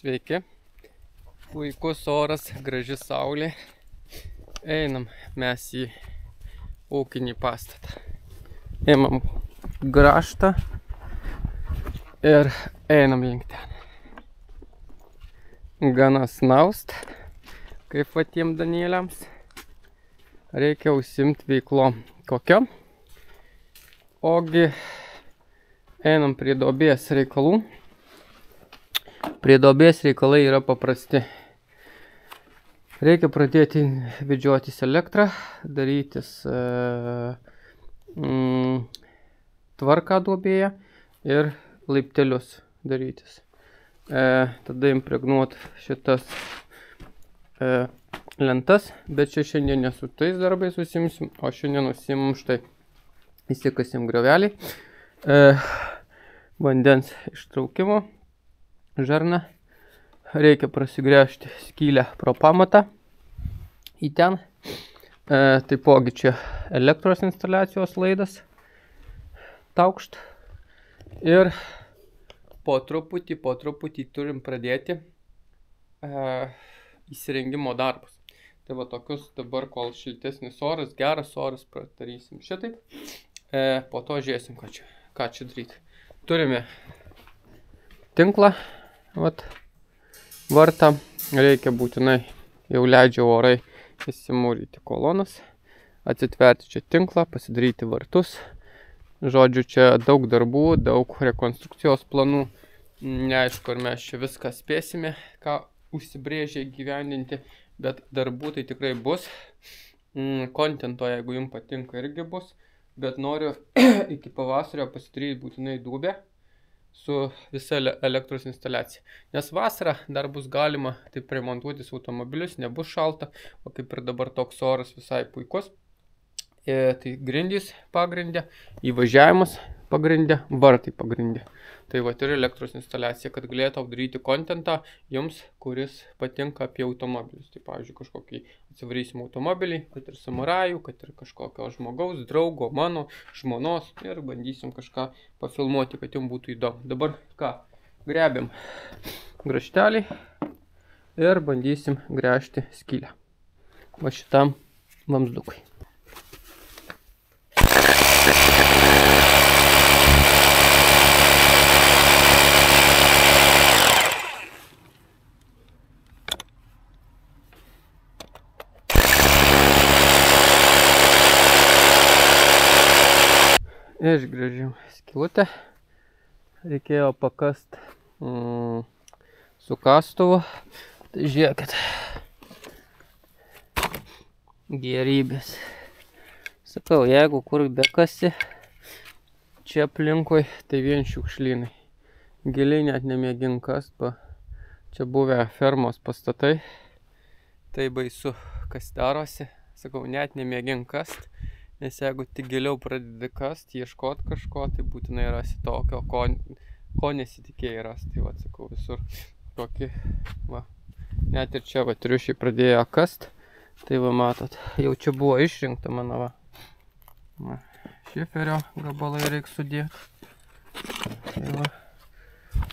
Sveiki. Puikus oras, graži saulė. Einam mes į ūkinį pastatą. Imam graštą ir einam link ten. Gana snaust, kaip patiem Danieliams. Reikia užsimti veiklom. Kokiam? Ogi einam prie dobės reikalų. Prie dobės reikalai yra paprasti. Reikia pradėti vedžiotis elektrą, darytis e, mm, tvarką duobėje ir laiptelius darytis. E, tada impregnuot šitas e, lentas, bet čia šiandien nesu tais darbais užsimsim, o šiandien užsimam štai įsikasim griovelį, e, vandens ištraukimo žarną, reikia prasigręžti skylę pro pamatą į ten. E, taipogi čia elektros instaliacijos laidas taukšt. Ir po truputį, po truputį turim pradėti e, įsirengimo darbus. Tai va tokius dabar, kol šiltesnis oras, geras oras, padarysim šitaip. E, po to žiūrėsim, ką čia, ką čia daryti. Turime tinklą, vat, vartą. Reikia būtinai, jau leidžia orai, įsimūryti kolonas, atsitverti čia tinklą, pasidaryti vartus. Žodžiu, čia daug darbų, daug rekonstrukcijos planų. Neaišku, ar mes čia viską spėsime, ką užsibrėžė gyvendinti, bet darbų tai tikrai bus. Kontento, jeigu jums patinka, irgi bus. Bet noriu iki pavasario pasidaryti būtinai dubę su visa elektros instaliacija. Nes vasarą dar bus galima taip remontuotis automobilius, nebus šalta, o kaip ir dabar toks oras visai puikus. E, tai grindys pagrindė, įvažiavimas pagrindė, vartai pagrindė. Tai va ir elektros instaliacija, kad galėtų daryti kontentą jums, kuris patinka apie automobilius. Tai pavyzdžiui, kažkokį atsivarysim automobilį, kad ir samurajų, kad ir kažkokio žmogaus, draugo, mano, žmonos ir bandysim kažką pafilmuoti, kad jums būtų įdomu. Dabar ką? Grebiam graštelį ir bandysim gręžti skylę. Va šitam vamsdukui. Išgrėžiam skilutę. Reikėjo pakast mm, su kastuvu. Tai žiūrėkit. Gerybės. Sakau, jeigu kur bekasi, čia aplinkui, tai vien šiukšlynai. Giliai net nemėgink kast, pa. Čia buvę fermos pastatai. Tai baisu, kas darosi. Sakau, net nemėgink kast. Nes jeigu tik giliau pradedi kast, ieškot kažko, tai būtinai rasi tokio, ko, ko nesitikėjai rasti. Tai va, sakau, visur tokį, va. Net ir čia, va, triušiai pradėjo kast. Tai va, matot, jau čia buvo išrinkta mano, va. va šiferio gabalai reikia sudėti. Tai va,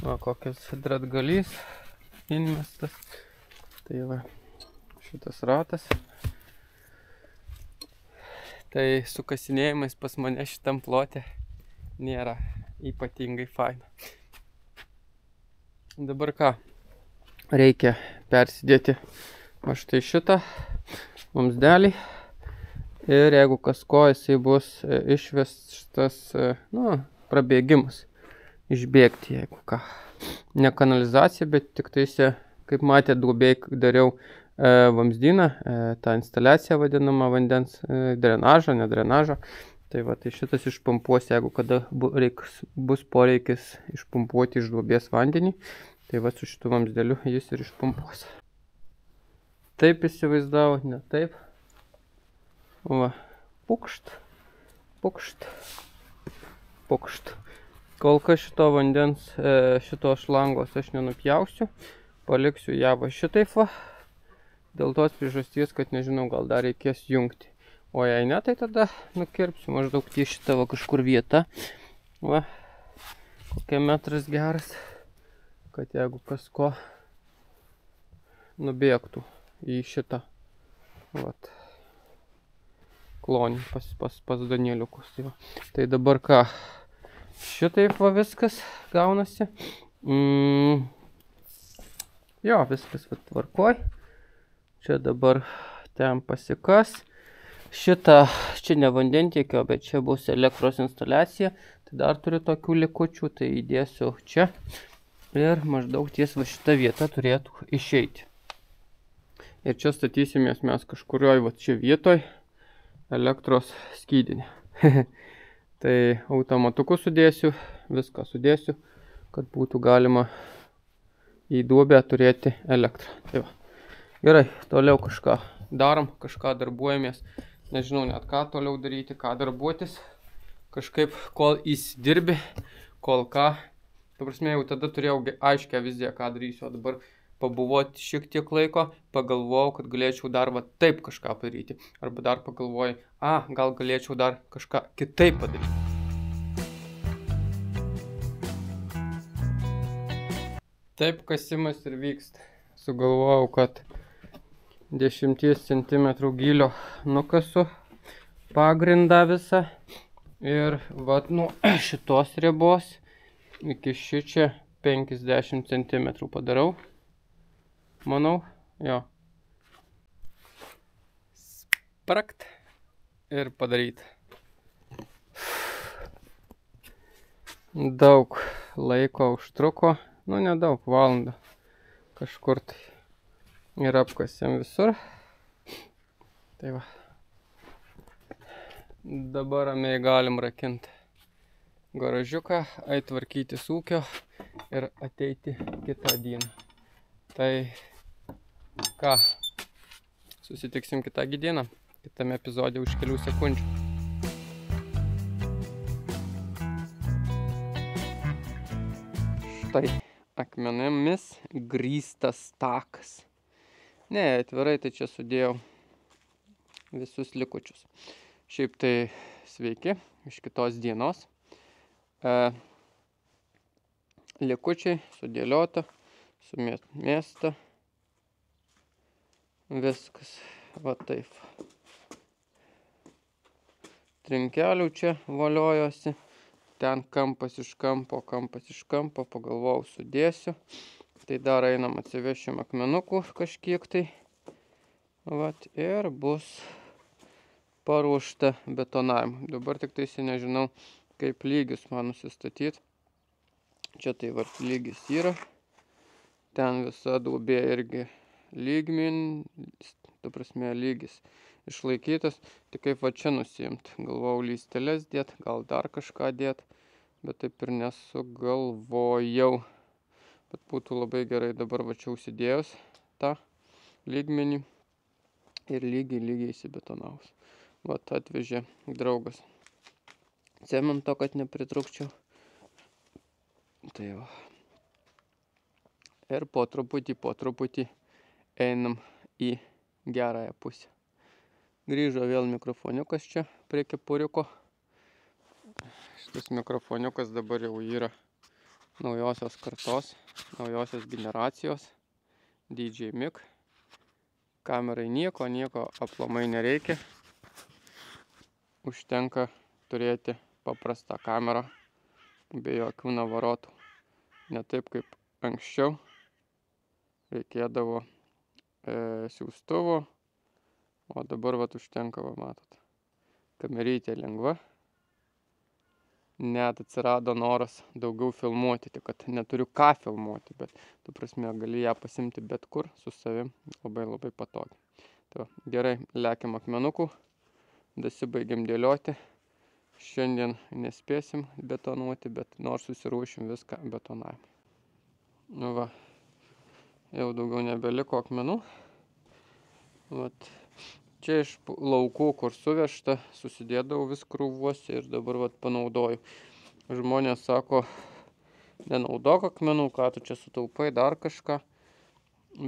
va, kokias dratgalys inmestas. Tai va, šitas ratas. Tai su kasinėjimais pas mane šitam plote nėra ypatingai faina. Dabar ką? Reikia persidėti va štai šitą vamsdelį. Ir jeigu kasko, jisai bus išvestas, nu, prabėgimas. Išbėgti, jeigu ką. Ne kanalizacija, bet tik tais, kaip matė, duobėj dariau vamzdyną, tą instaliaciją vadinamą vandens drenažą, ne drenažą. Tai va, tai šitas išpumpuos, jeigu kada bu, reiks, bus poreikis išpumpuoti iš duobės vandenį, tai va su šitu vamzdeliu jis ir išpumpuos. Taip įsivaizdavo, ne taip. Va, pukšt, pukšt, pukšt. Kol kas šito vandens, šito šlangos aš nenupjausiu, paliksiu ją va šitaip va. Dėl tos priežasties, kad nežinau, gal dar reikės jungti. O jei ne, tai tada nukirpsiu maždaug ties šitą va kažkur vietą. Va, kokia metras geras. Kad jeigu kas ko nubėgtų į šitą. Vat. Klonį pas, pas, pas Danieliukus. Tai, va. tai dabar ką? Šitaip va viskas gaunasi. Mm. Jo, viskas va tvarkoj. Čia dabar ten pasikas. Šitą, čia ne vandentiekio, bet čia bus elektros instaliacija. Tai dar turiu tokių likučių, tai įdėsiu čia. Ir maždaug ties va šita vieta turėtų išeiti. Ir čia statysimės mes kažkurioj va čia vietoj elektros skydinį. tai automatuku sudėsiu, viską sudėsiu, kad būtų galima į duobę turėti elektrą. Tai va. Gerai, toliau kažką darom, kažką darbuojamės. Nežinau net ką toliau daryti, ką darbuotis. Kažkaip, kol įsidirbi, kol ką. Ta prasme, jau tada turėjau aiškę viziją, ką darysiu, o dabar pabuvoti šiek tiek laiko, pagalvojau, kad galėčiau dar va taip kažką padaryti. Arba dar pagalvojai, a, gal galėčiau dar kažką kitaip padaryti. Taip kasimas ir vyksta. Sugalvojau, kad 10 cm gylio nukasu pagrindą visą. Ir vat nuo šitos ribos iki šičia 50 cm padarau manau, jo. Sprakt ir padaryti. Daug laiko užtruko, nu nedaug, valandą kažkur tai. Ir apkasėm visur. Tai va. Dabar ramiai galim rakinti garažiuką, aitvarkytis ūkio ir ateiti kitą dieną. Tai ką, susitiksim kitą dieną, kitame epizode už kelių sekundžių. Štai akmenėmis grįstas takas. Ne, atvirai tai čia sudėjau visus likučius. Šiaip tai sveiki iš kitos dienos. E, likučiai sudėliota, sumėsta. Viskas. Va taip. Trinkelių čia valiojosi. Ten kampas iš kampo, kampas iš kampo. Pagalvojau, sudėsiu. Tai dar einam atsivešim akmenukų kažkiek tai. Vat ir bus paruošta betonavimu. Dabar tik tai nežinau, kaip lygius man nusistatyti. Čia tai vart lygis yra. Ten visa duobė irgi lygmin, ta prasme lygis išlaikytas, tik kaip va čia nusiimt. Galvojau lysteles dėt, gal dar kažką dėt, bet taip ir nesugalvojau. Bet būtų labai gerai dabar va čia užsidėjus tą lygmenį ir lygiai lygiai įsibetonavus. Vat atvežė draugas cemento, kad nepritrukčiau. Tai va. Ir po truputį, po truputį einam į gerąją pusę. Grįžo vėl mikrofoniukas čia prie kepuriuko. Šitas mikrofoniukas dabar jau yra naujosios kartos, naujosios generacijos DJ Mic. Kamerai nieko, nieko aplamai nereikia. Užtenka turėti paprastą kamerą be jokių navarotų. Ne taip kaip anksčiau reikėdavo e, siūstuvo, o dabar vat užtenka, va matot. Kamerytė lengva. Net atsirado noras daugiau filmuoti, tik kad neturiu ką filmuoti, bet tu prasme gali ją pasimti bet kur su savim labai labai patogiai. Tai gerai, lekiam akmenukų, dasibaigiam dėlioti. Šiandien nespėsim betonuoti, bet nors susiruošim viską betonavimui. Nu va, jau daugiau nebeliko akmenų. Vat. Čia iš laukų, kur suvežta, susidėdavau vis krūvuose ir dabar vat, panaudoju. Žmonės sako, nenaudok akmenų, ką tu čia sutaupai, dar kažką.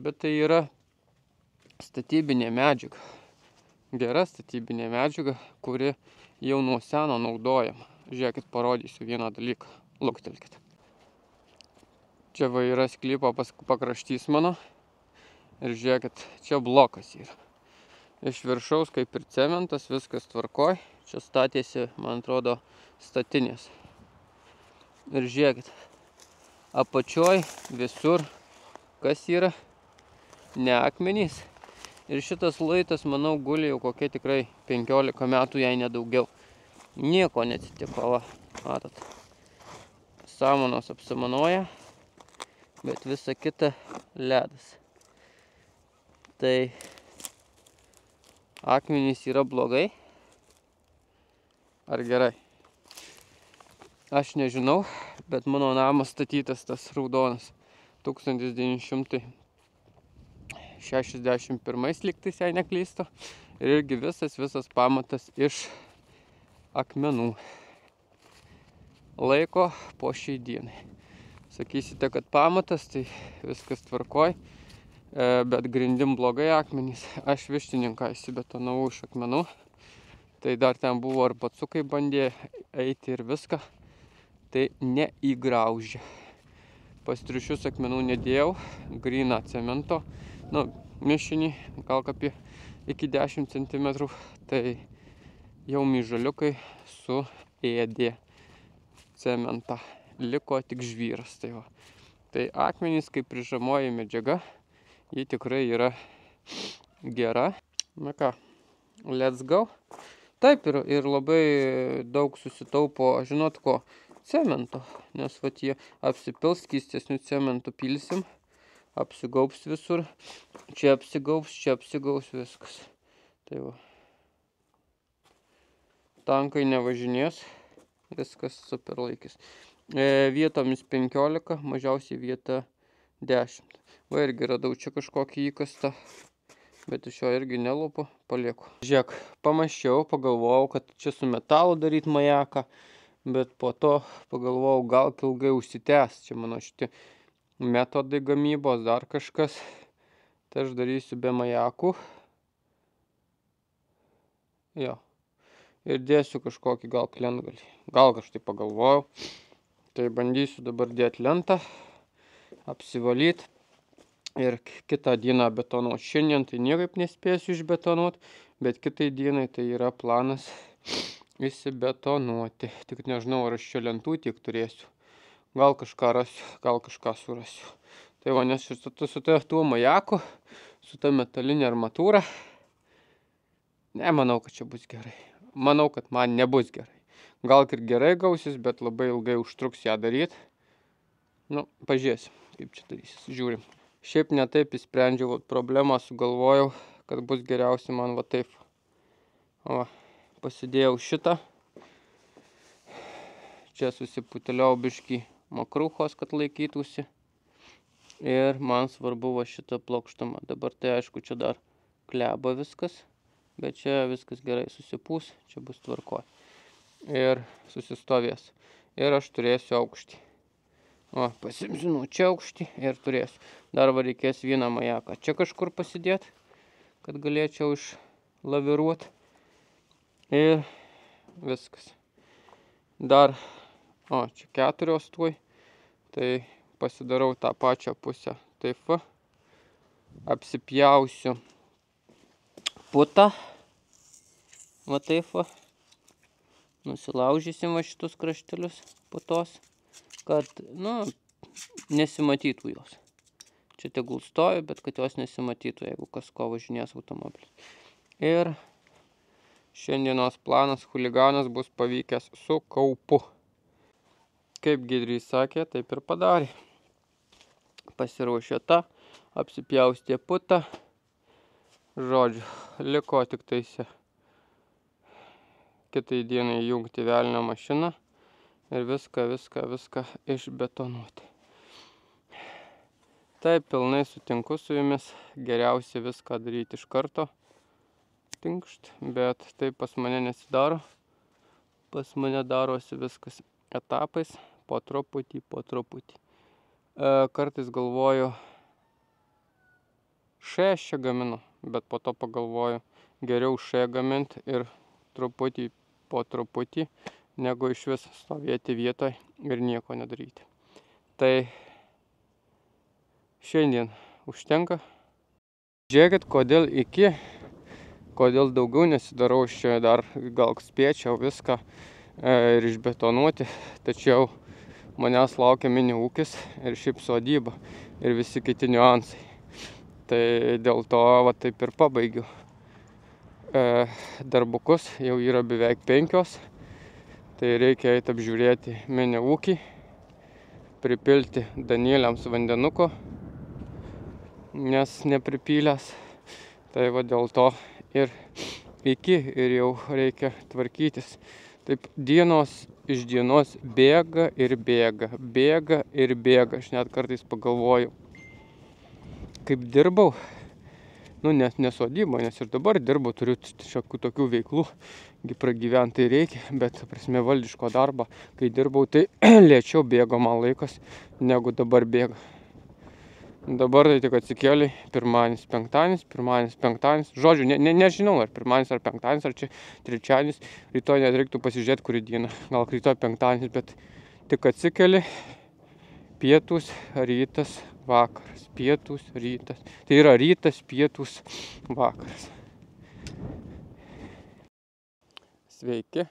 Bet tai yra statybinė medžiaga. Gera statybinė medžiaga, kuri jau nuo seno naudojama. Žiūrėkit, parodysiu vieną dalyką. Luktelkit. Čia va yra sklypo pakraštys mano. Ir žiūrėkit, čia blokas yra. Iš viršaus kaip ir cementas, viskas tvarkoj. Čia statėsi, man atrodo, statinės. Ir žiūrėkit, apačioj visur, kas yra, ne akmenys. Ir šitas laitas, manau, guli jau kokie tikrai 15 metų, jei nedaugiau. Nieko neatsitiko, va, matot. Samanos apsamanoja, bet visa kita ledas. Tai akmenys yra blogai ar gerai. Aš nežinau, bet mano namas statytas tas raudonas 1961 liktais, jei neklysto. Ir irgi visas, visas pamatas iš akmenų. Laiko po šiai dienai. Sakysite, kad pamatas, tai viskas tvarkoj bet grindim blogai akmenys. Aš vištininką įsibetonavau iš akmenų. Tai dar ten buvo ir pacukai bandė eiti ir viską. Tai neįgraužė. Pas triušius akmenų nedėjau, gryną cemento, nu, mišinį, gal apie iki 10 cm. Tai jau myžaliukai suėdė cementą. Liko tik žvyras. Tai, va. tai akmenys kaip prižamoji medžiaga ji tikrai yra gera. Na ką, let's go. Taip ir, ir labai daug susitaupo, žinot ko, cemento, nes vat jie apsipils skystesnių cementų pilsim, apsigaups visur, čia apsigaups, čia apsigaus viskas. Tai va. Tankai nevažinės, viskas super laikis. E, vietomis 15, mažiausiai vieta 10. Va irgi radau čia kažkokį įkastą, bet iš jo irgi nelupu, palieku. Žiūrėk, pamaščiau, pagalvojau, kad čia su metalu daryti majaką, bet po to pagalvojau, gal ilgai užsitęs. Čia mano šitie metodai gamybos, dar kažkas. Tai aš darysiu be majakų. Jo. Ir dėsiu kažkokį gal klentgalį. Gal kažtai pagalvojau. Tai bandysiu dabar dėti lentą, apsivalyti ir kitą dieną betonuot. Šiandien tai niekaip nespėsiu išbetonuot, bet kitai dienai tai yra planas įsibetonuoti. Tik nežinau, ar aš čia lentų tiek turėsiu. Gal kažką rasiu, gal kažką surasiu. Tai va, nes su, su tuo majaku, su ta metalinė armatūra, nemanau, kad čia bus gerai. Manau, kad man nebus gerai. Gal ir gerai gausis, bet labai ilgai užtruks ją daryti. Nu, pažiūrėsim, kaip čia darysis. Žiūrim. Šiaip netaip įsprendžiau problemą, sugalvojau, kad bus geriausia man va taip. O, pasidėjau šitą. Čia susiputeliau biškį makruchos, kad laikytųsi. Ir man svarbu va šitą plokštumą. Dabar tai aišku, čia dar kleba viskas. Bet čia viskas gerai susipūs, čia bus tvarkoj. Ir susistovės. Ir aš turėsiu aukštį. O, pasimsiu nuo čia aukštį ir turėsiu. Dar va reikės vieną majaką čia kažkur pasidėti, kad galėčiau išlaviruoti. Ir viskas. Dar, o, čia keturios tuoj. Tai pasidarau tą pačią pusę. Taip va. Apsipjausiu putą. Va taip va. Nusilaužysim va šitus kraštelius putos kad, nu, nesimatytų jos. Čia tegul stovi, bet kad jos nesimatytų, jeigu kas ko važinės automobilis. Ir šiandienos planas huliganas bus pavykęs su kaupu. Kaip Gidrys sakė, taip ir padarė. Pasiraušė tą, apsipjaustė putą. Žodžiu, liko tik taise kitai dienai jungti velnio mašiną ir viską, viską, viską išbetonuoti. Taip, pilnai sutinku su jumis, geriausia viską daryti iš karto, tinkšt, bet taip pas mane nesidaro. Pas mane darosi viskas etapais, po truputį, po truputį. E, kartais galvoju, še aš čia gaminu, bet po to pagalvoju, geriau še gaminti ir truputį po truputį negu iš vis stovėti vietoj ir nieko nedaryti. Tai šiandien užtenka Žiūrėkit, kodėl iki, kodėl daugiau nesidarau, aš čia dar gal spėčiau viską e, ir išbetonuoti, tačiau manęs laukia mini ūkis ir šiaip sodyba ir visi kiti niuansai. Tai dėl to va taip ir pabaigiu. E, darbukus jau yra beveik penkios, tai reikia eiti apžiūrėti mini ūkį, pripilti Danieliams vandenuko nes nepripylęs. Tai va dėl to ir iki ir jau reikia tvarkytis. Taip dienos iš dienos bėga ir bėga, bėga ir bėga. Aš net kartais pagalvoju, kaip dirbau, nu nes nesodybo, nes ir dabar dirbu, turiu šiokių tokių veiklų, pragyventi reikia, bet, prasme, valdiško darbo, kai dirbau, tai lėčiau bėgo man laikas, negu dabar bėga. Dabar tai tik atsikėlė pirmanis, penktadienis, pirmanis, penktadienis. Žodžiu, ne, ne, nežinau, ar pirmanis, ar penktadienis, ar čia trečiadienis. Rytoj net reiktų pasižiūrėti, kurį dieną. Gal rytoj penktadienis, bet tik atsikėlė pietus, rytas, vakaras. Pietus, rytas. Tai yra rytas, pietus, vakaras. Sveiki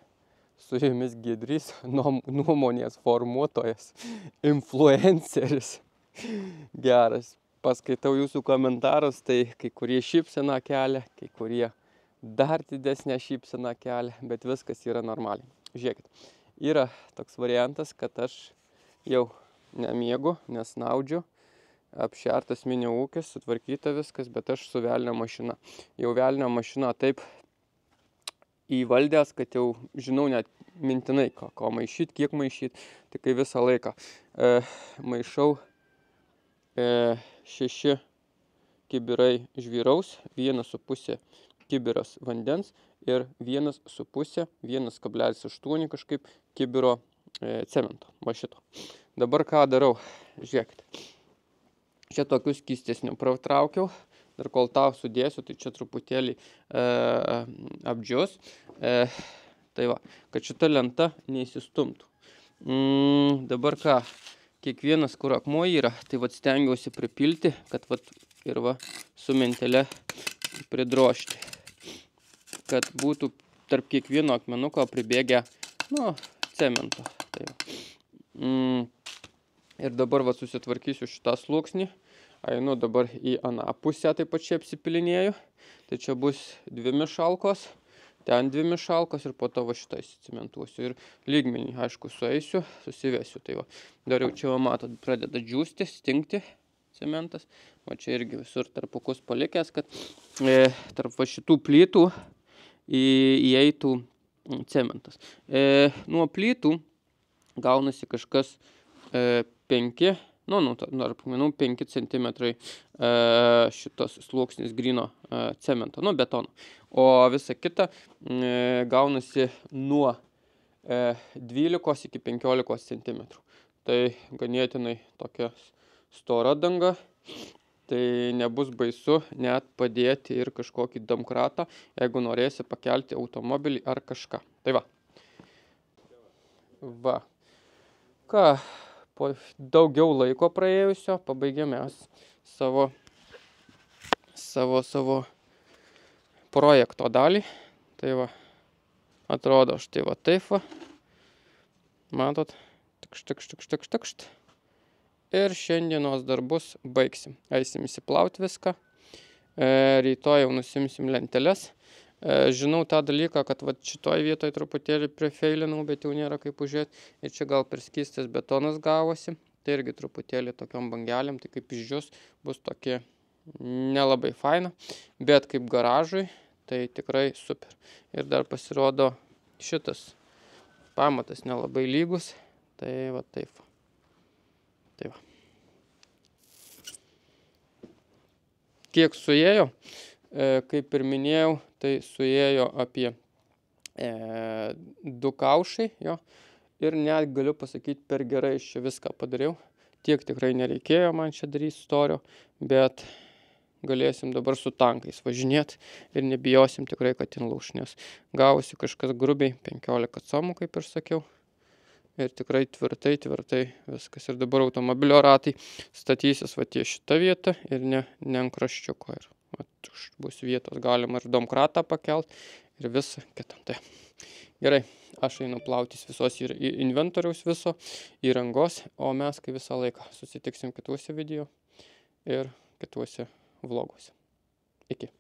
su jumis Gidrys, nuomonės formuotojas, influenceris geras. Paskaitau jūsų komentarus, tai kai kurie šypseną kelia, kai kurie dar didesnę šypseną kelia, bet viskas yra normaliai. Žiūrėkit, yra toks variantas, kad aš jau nemiegu, nesnaudžiu, apšertas minio ūkis, sutvarkyta viskas, bet aš su velnio mašina. Jau velnio mašina taip įvaldęs, kad jau žinau net mintinai, ko, ko maišyti, kiek maišyti, tik kai visą laiką e, maišau E, šeši kibirai žvyraus, vienas su pusė kibiras vandens ir vienas su pusė, 1,8 kažkaip kibiro e, cemento, va šito. Dabar ką darau, žiūrėkite. Čia tokius kystesnių pratraukiau, ir kol tau sudėsiu, tai čia truputėlį e, apdžios. E, tai va, kad šita lenta neįsistumtų. Mm, dabar ką, kiekvienas, kur akmuo yra, tai vat stengiausi pripilti, kad vat ir va su mentelė pridrošti. Kad būtų tarp kiekvieno akmenuko pribėgę, nu, cemento. Tai mm. Ir dabar va susitvarkysiu šitą sluoksnį. Einu dabar į aną pusę, taip pat čia apsipilinėjau. Tai čia bus dvi mišalkos ten dvi mišalkos ir po to va šitą įsicementuosiu. Ir lygmenį, aišku, sueisiu, susivesiu. Tai va, dar jau čia, va, matot, pradeda džiūsti, stingti cementas. O čia irgi visur tarpukus palikęs, kad e, tarp va šitų plytų į, įeitų cementas. E, nuo plytų gaunasi kažkas e, 5 nu, nu, ar manau, 5 cm e, šitas sluoksnis grino e, cemento, nu, betono. O visa kita e, gaunasi nuo e, 12 iki 15 cm. Tai ganėtinai tokia stora danga. Tai nebus baisu net padėti ir kažkokį damkratą, jeigu norėsi pakelti automobilį ar kažką. Tai va. Va. Ką, po daugiau laiko praėjusio pabaigėme savo, savo, savo projekto dalį. Tai va, atrodo štai va taip va. Matot, tikšt, tikšt, tikšt, tikšt, tikšt. Ir šiandienos darbus baigsim. Eisim įsiplauti viską. E, rytoj jau nusimsim lenteles. E, žinau tą dalyką, kad va, šitoj vietoj truputėlį prifeilinau, bet jau nėra kaip užėti. Ir čia gal priskystas betonas gavosi. Tai irgi truputėlį tokiom bangeliam, tai kaip išdžius bus tokie nelabai faina. Bet kaip garažui, tai tikrai super. Ir dar pasirodo šitas pamatas nelabai lygus. Tai va taip. Tai va. Kiek suėjo, kaip ir minėjau, tai suėjo apie e, du kaušai jo. Ir net galiu pasakyti, per gerai aš čia viską padariau. Tiek tikrai nereikėjo man čia daryti storio, bet galėsim dabar su tankais važinėti ir nebijosim tikrai, kad ten lauš, nes gavosi kažkas grubiai 15 comų, kaip ir sakiau. Ir tikrai tvirtai, tvirtai viskas. Ir dabar automobilio ratai statysis va ties šitą vietą ir ne, ne ant kraščiuko. Ir Vat, bus vietos, galima ir domkratą pakelt ir visą kitą. Tai. Gerai, aš einu plautis visos ir inventoriaus viso įrangos, o mes kaip visą laiką susitiksim kituose video ir kituose vloguose. Iki.